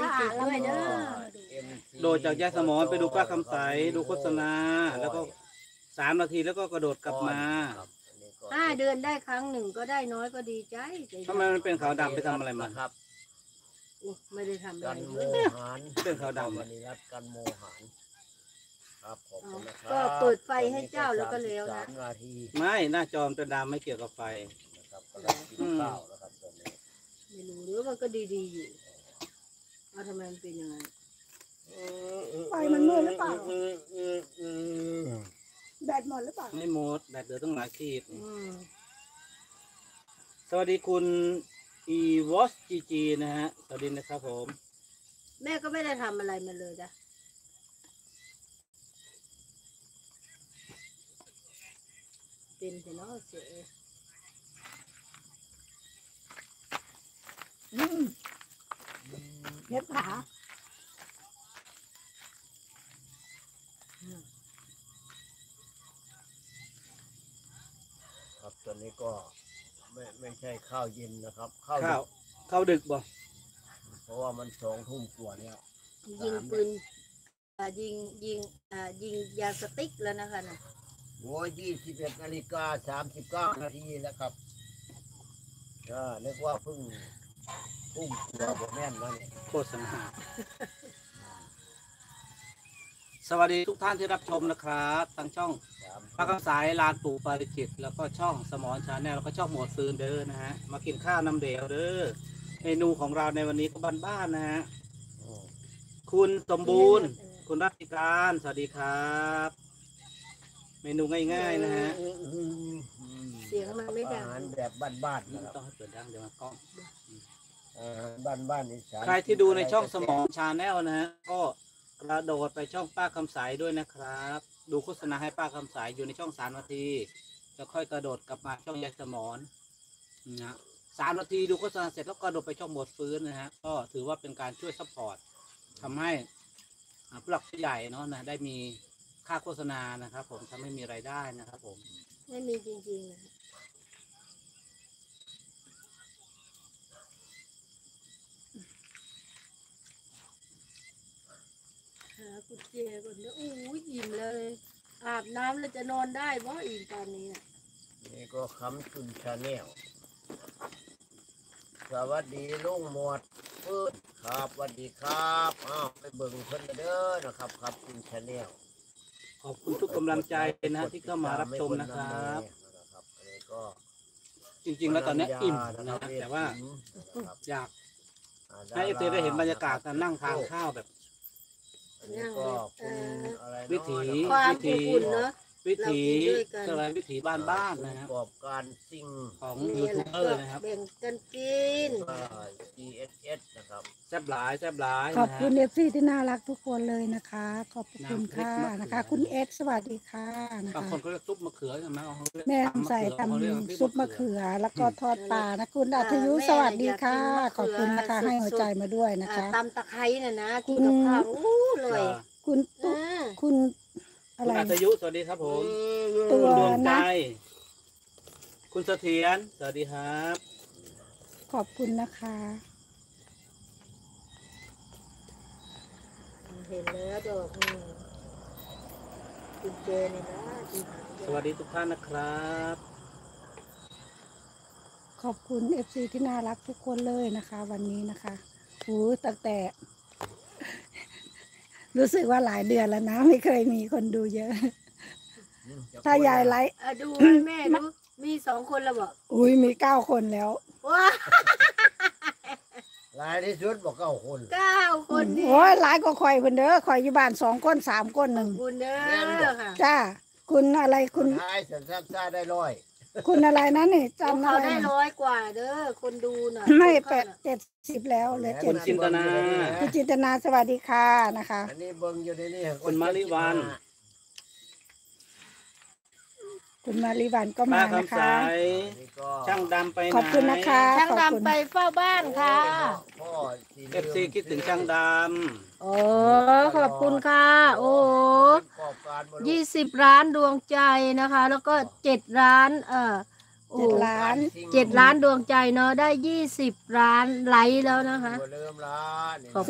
ลิจิตด้วยเด้อโดดจากยาสมอนไปดูป้าคำใสดูโฆษณา แล้วก็สามนาทีแล้วก็กระโดดกลับมาครับอันนี้ก็ห้าเดือนได้ครั้งหนึ่งก็ได้น้อยก็ดีใจใจทำไมมันเป็นขาวดำไปทำอะไรมาครับอุ๊ยไม่ได้ทำอะไรกันโมเลยหารเป็นขาวดำวันนี้รัดกันโมหารครับขอบคุณนะครัก็เปิดไฟให้เจ้าแล้วก็แล้วนะ สามนาทีไม่หน้าจอมนเป็นดำไม่เกี่ยวกับไฟนะครับกำลังกินข้าวนะครับตอนนี้ไม่รู้หรือมันก็ดีๆอยู่ เอาทำไมมันเป็นอย่างนั้นไฟมันมืดหรือเปล่าอืมอืมอืมแบตหมดหรือเปล่า ไม่หมดแบตเหลือตั้งหลายขีด อืมสวัสดีคุณอีวอสจีจีนะฮะ สวัสดีนะครับผม แม่ก็ไม่ได้ทำอะไรมันเลยนะเป็นแต่เนาะเสียอืม เน็บขาครับตอนนี้ก็ไม่ไม่ใช่ข้าวเย็นนะครับข้าวข้าวข้าวดึกบ่เพราะว่ามันสองทุ่มกว่าแล้วยิงปืนอ่ายิงยิงอ่ายิงยาสติ๊กแล้วนะคะน่ะโอ้ยยี่สิบเอ็ดนาฬิกาสามสิบเก้านาทีแล้วครับอ่านึกว่าเพิ่ง ทุ่มกว่าผมแม่นนั่นโฆษณาสวัสดีทุกท่านที่รับชมนะครับทั้งช่องสามป้าคำสายลานปู่ปาริจิต แล้วก็ช่องสมอนชาแนลแล้วก็ช่องหมวดซืนเด้อนะฮะ มากินข้าวน้ำเดียวเด้อเมนูของเราในวันนี้ก็บ้านๆนะฮะ อืมคุณสมบูรณ์ คุณรัติการ สวัสดีครับ เมนูง่ายๆนะฮะ อืมอืมอืม เสียงมันไม่ดั อาง หาร แบบบ้านๆไม่นะครับต้องให้เปิดดังเดี๋ยวมากล้องอาหารบ้านๆอีสานใครที่ดูในช่องสมอน channel นะฮะก็กระโดดไปช่องป้าคำใสด้วยนะครับ ดูโฆษณาให้ป้าคำใสอยู่ในช่องสามนาทีแล้วค่อยกระโดดกลับมาช่องยายสมอนนะฮะสามนาทีดูโฆษณาเสร็จแล้วกระโดดไปช่องหมวดปืดนะฮะก็ถือว่าเป็นการช่วย support ทำให้อ่าผู้หลักผู้ใหญ่เนาะนะได้มีค่าโฆษณานะครับ ผมทำให้มีรายได้นะครับ ผม ไม่มีจริงๆนะ หากุญแจก่อนเดี๋ยวโอ้ยอิ่มเลย อาบน้ำแล้วจะนอนได้เพราะอิ่มตอนนี้น่ะนี่ก็คำจุนชาแนลสวัสดีลุงหมวดปืดครับสวัสดีครับอ้าวไปเบิ่งเพิ่นเด้อนะครับครับจุนชาแนลขอบคุณทุกกำลังใจนะฮะที่เข้ามารับชมนะครับนะครับ อันนี้ก็จริงๆ แล้วตอนนี้อิ่มนะครัฮะบแต่ว่านะครับอยากอ่าให้เอฟซีได้เห็นบรรยากาศการนั่งทานข้าวแบบ อันนี้ก็คุณอะไรเนาะวิถี ความอบอุ่นเนอะ วิถีเรากินด้วยกัน อะไรวิถีบ้านๆนะปฮะระกอบการสิ่งของนี่ยูแหทูละบเบอร์นะครับแบ่งกันกินว่า GSS นะครับ แซ่บหลายแซ่บหลายขอบนะคุณฮะเอฟซีที่น่ารักทุกคนเลยนะคะ ขอบคุณน้ำพริกค่ะมะเขือนะคะ คุณเอสสวัสดีค่ะนะบางคะคนก็เรียกซุปมะเขือใช่ไหมเขาเรียกแม่ตำมะใส่เขือทเขาเรียกพริกำซุปมะเขือ แล้วก็ทอดปลานะคุณอัธยุสวัสดีค่ะ ขอบคุณนะคะให้หัวใจมาด้วยนะอ่าคะ ตำตะไคร้น่ะนะกินกับข้าวอู้เลยคุณตุ๊อ่าคุณ อะคุณไรอัธยุสวัสดีครับผมตัวคุณดวงใจนะ คุณเสถียรสวัสดีครับขอบคุณนะคะ เห็นแล้วดอกนี่กุญแจนี่นะที่หาสวัสดีทุกท่านนะครับขอบคุณเอฟซีที่น่ารักทุกคนเลยนะคะ วันนี้นะคะหูตั้งแต่ รู้สึกว่าหลายเดือนแล้วนะ ไม่เคยมีคนดูเยอะ ถ้ายายไลฟ์อะดูให้แม่ดูมีสองคนแล้วบอกอุ้ยมีเก้าคนแล้ว ว้าลายที่สุดบอกเก้าคนเก้าคนนี่โอ้ยหลายก็คอยคนเด้อคอยอยู่บ้านสองคนสามคนหนึ่งคุณเด้อค่ะจ้าคุณอะไรคุณ ท้ายสันซับซ่าได้ร้อย คุณอะไรนะนี่พวกจำอะเขาไรได้นะร้อยกว่าเด้อคนดูน่ะไม่คนแปเข้าดน่ะเจ็ดสิบแล้วเหลยแหมเจ็ดคุณจินตนา คุณจินตนาสวัสดีค่ะนะคะ อันนี้เบิ่งอยู่ในนี่คุณมาริวัน คุณมาริวันก็ป้ามานะคำใสคะอันนี้ก็ช่างดำไปไหน ขอบคุณนะคะ ช่างขอบคุณดำไปเฝ้าบ้านค่ะ พ่อสีเอฟซีคิดถึงช่างด โอ้ขอบคุณค่ะ โอ้ประกอบการบ่รู้ยี่สิบร้านดวงใจนะคะ แล้วก็เจ็ดร้าน เออโอ้เจ็ดล้านเจ็ดล้านดวงใจเนาะได้ยี่สิบล้านไลค์แล้วนะคะ บ่เริ่มละนี่ ขอบ